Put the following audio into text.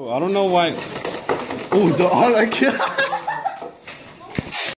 Oh, I don't know why. Oh, the all I